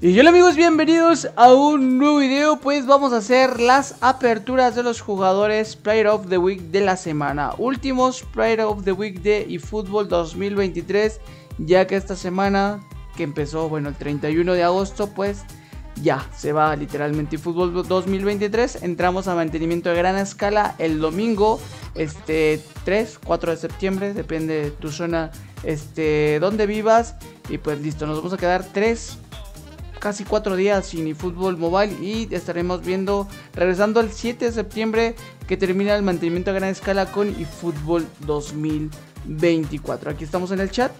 Y hola amigos, bienvenidos a un nuevo video, pues vamos a hacer las aperturas de los jugadores Player of the Week de la semana. Últimos Player of the Week de eFootball 2023 Ya que esta semana, que empezó, bueno, el 31 de agosto, pues ya se va literalmente eFootball 2023 Entramos a mantenimiento de gran escala el domingo, este 3, 4 de septiembre, depende de tu zona, este, donde vivas. Y pues listo, nos vamos a quedar 3 casi cuatro días sin eFootball Mobile y estaremos viendo, regresando el 7 de septiembre que termina el mantenimiento a gran escala con eFootball 2024. Aquí estamos en el chat.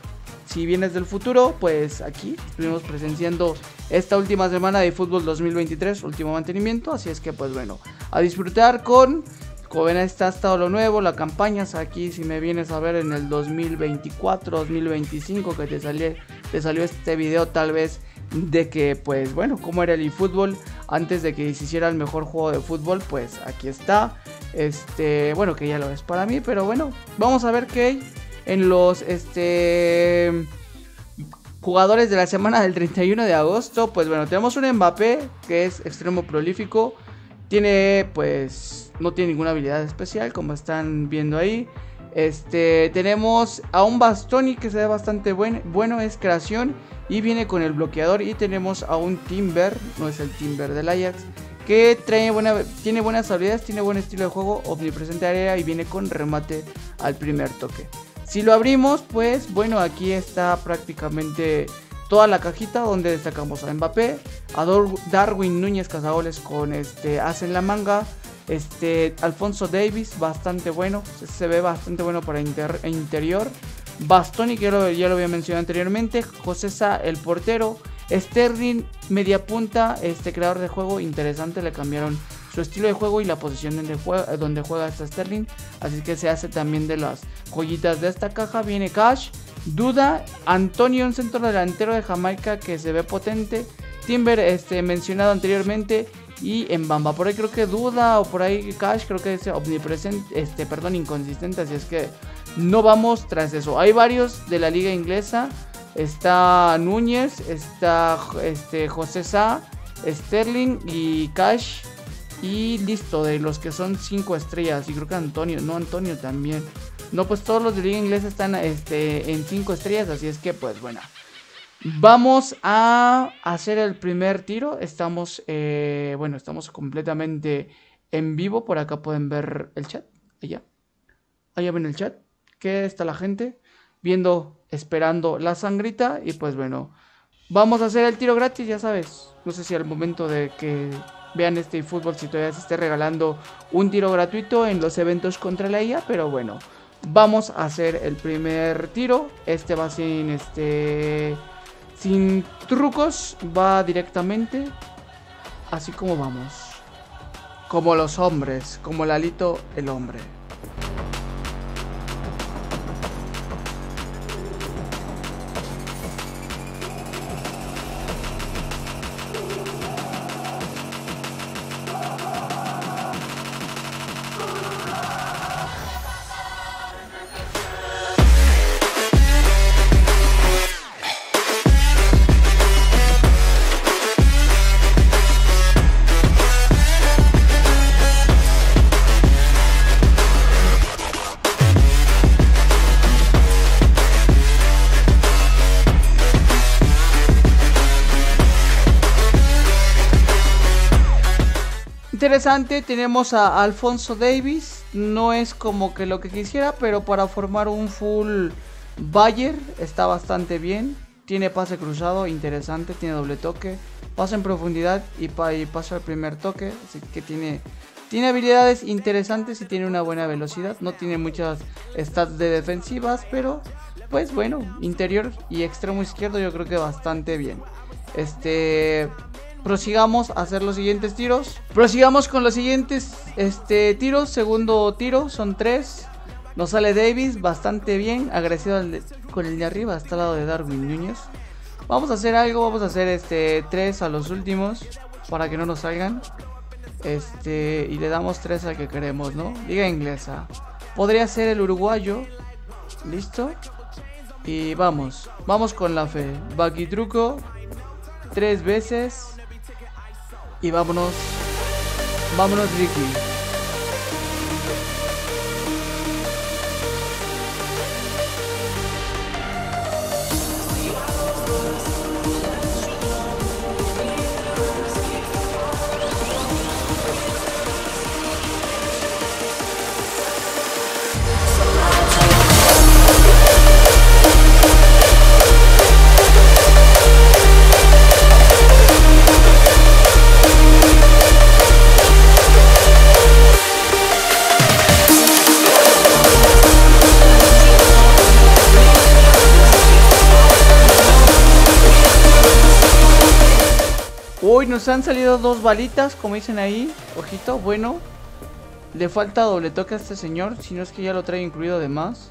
Si vienes del futuro, pues aquí estuvimos presenciando esta última semana de eFootball 2023, último mantenimiento. Así es que, pues bueno, a disfrutar con como ven, está todo lo nuevo, la campaña. Aquí, si me vienes a ver en el 2024, 2025, que te salió, te salió este video, tal vez de que pues bueno, cómo era el eFootball antes de que se hiciera el mejor juego de fútbol, pues aquí está. Este, bueno, que ya lo es para mí, pero bueno, vamos a ver qué hay en los este jugadores de la semana del 31 de agosto. Pues bueno, tenemos un Mbappé que es extremo prolífico. Tiene pues no tiene ninguna habilidad especial como están viendo ahí. Este, tenemos a un Bastoni que se ve bastante buen, bueno, es creación y viene con el bloqueador y tenemos a un Timber, no es el Timber del Ajax, que buena, tiene buenas habilidades, tiene buen estilo de juego, omnipresente área y viene con remate al primer toque. Si lo abrimos, pues bueno, aquí está prácticamente toda la cajita donde destacamos a Mbappé, a Darwin Núñez Cazagoles con este as en la manga, este Alfonso Davis bastante bueno, se ve bastante bueno para interior. Bastoni, que ya lo, había mencionado anteriormente. José Sá, el portero. Sterling, media punta, este creador de juego interesante. Le cambiaron su estilo de juego y la posición donde juega, donde juega este Sterling. Así que se hace también de las joyitas de esta caja. Viene Cash, Duda, Antonio, un centro delantero de Jamaica que se ve potente. Timber, este, mencionado anteriormente. Y en Bamba, por ahí creo que Duda o por ahí Cash, creo que es omnipresente, este, perdón, inconsistente. Así es que no vamos tras eso. Hay varios de la liga inglesa. Está Núñez, está este, José Sá, Sterling y Cash. Y listo, de los que son 5 estrellas. Y creo que Antonio, no Antonio también. No, pues todos los de liga inglesa están este, en 5 estrellas. Así es que pues bueno. Vamos a hacer el primer tiro. Estamos, eh, bueno, estamos completamente en vivo. Por acá pueden ver el chat. Allá. Allá ven el chat que está la gente viendo, esperando la sangrita y pues bueno, vamos a hacer el tiro gratis, ya sabes. No sé si al momento de que vean este fútbol si todavía se esté regalando un tiro gratuito en los eventos contra la IA, pero bueno, vamos a hacer el primer tiro. Este va sin este sin trucos, va directamente así como vamos. Como los hombres, como Lalito el hombre. Interesante. Tenemos a Alfonso Davis. No es como que lo que quisiera, pero para formar un full Bayer está bastante bien. Tiene pase cruzado, interesante. Tiene doble toque. Pasa en profundidad y, pasa al primer toque. Así que tiene, tiene habilidades interesantes y tiene una buena velocidad. No tiene muchas stats de defensivas, pero pues bueno, interior y extremo izquierdo yo creo que bastante bien. Este prosigamos a hacer los siguientes tiros. Prosigamos con los siguientes este, tiros. Segundo tiro, son tres. Nos sale Davis, bastante bien. Agresivo con el de arriba, hasta el lado de Darwin Núñez. Vamos a hacer algo, vamos a hacer este tres a los últimos. Para que no nos salgan. Este, y le damos tres al que queremos, ¿no? Liga inglesa. Podría ser el uruguayo. Listo. Y vamos, vamos con la fe. Baki truco. tres veces. Y vámonos. Vámonos, Ricky. Uy, nos han salido dos balitas, como dicen ahí. Ojito, bueno. Le falta doble toque a este señor, si no es que ya lo trae incluido además.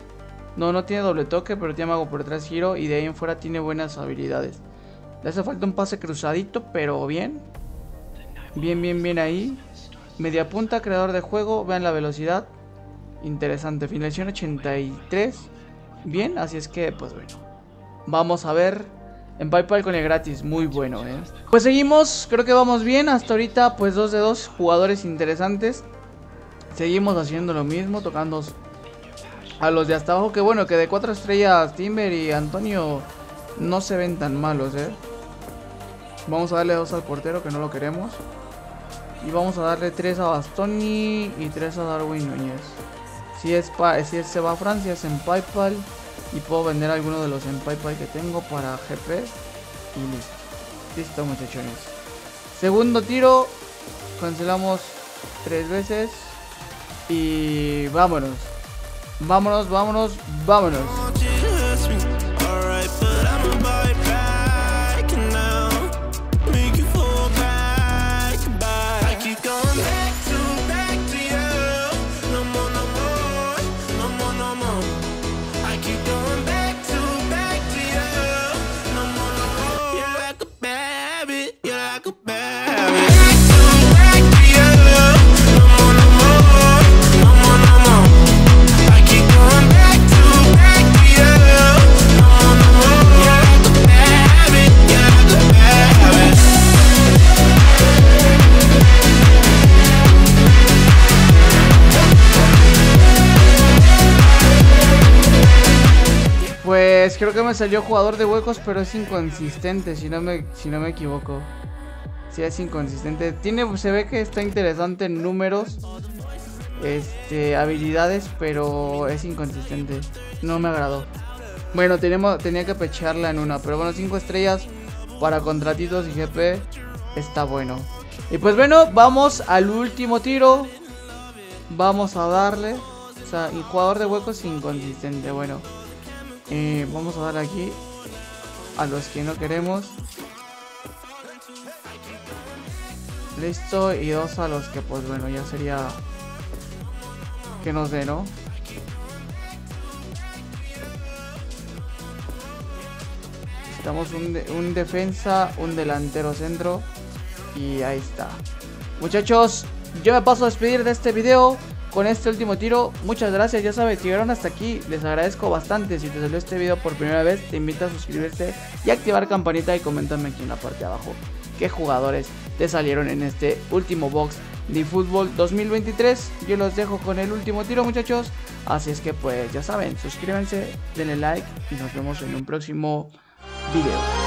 No, no tiene doble toque, pero tiene mago por detrás giro y de ahí en fuera tiene buenas habilidades. Le hace falta un pase cruzadito, pero bien. Bien, bien, bien ahí. Media punta, creador de juego, vean la velocidad. Interesante, finalización 83. Bien, así es que, pues bueno. Vamos a ver en PayPal con el gratis, muy bueno, ¿eh? Pues seguimos, creo que vamos bien. Hasta ahorita, pues dos de dos jugadores interesantes. Seguimos haciendo lo mismo, tocando a los de hasta abajo. Que bueno, que de cuatro estrellas, Timber y Antonio no se ven tan malos, ¿eh? Vamos a darle dos al portero, que no lo queremos. Y vamos a darle tres a Bastoni y tres a Darwin Núñez. Si, es si se va a Francia, es en PayPal. Y puedo vender alguno de los en PayPal que tengo para GP. Y listo. Listo muchachones. Segundo tiro. Cancelamos tres veces. Y vámonos. Vámonos, vámonos, vámonos. Me salió jugador de huecos, pero es inconsistente, si no me, si no me equivoco. Sí, es inconsistente. Tiene, se ve que está interesante en números, este, habilidades, pero es inconsistente. No me agradó. Bueno, tenemos, tenía que pecharla en una, pero bueno, 5 estrellas para contratitos y GP está bueno. Y pues bueno, vamos al último tiro. Vamos a darle. O sea, el jugador de huecos inconsistente, bueno. Eh, vamos a dar aquí a los que no queremos. Listo, y dos a los que pues bueno, ya sería que nos dé, ¿no? Necesitamos un, un defensa, un delantero centro y ahí está. Muchachos, yo me paso a despedir de este video con este último tiro. Muchas gracias, ya sabes, llegaron hasta aquí, les agradezco bastante. Si te salió este video por primera vez, te invito a suscribirte y activar campanita y coméntame aquí en la parte de abajo qué jugadores te salieron en este último box de fútbol 2023. Yo los dejo con el último tiro, muchachos. Así es que pues ya saben, suscríbanse, denle like y nos vemos en un próximo video.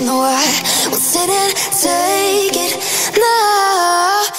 no, I will sit and take it now.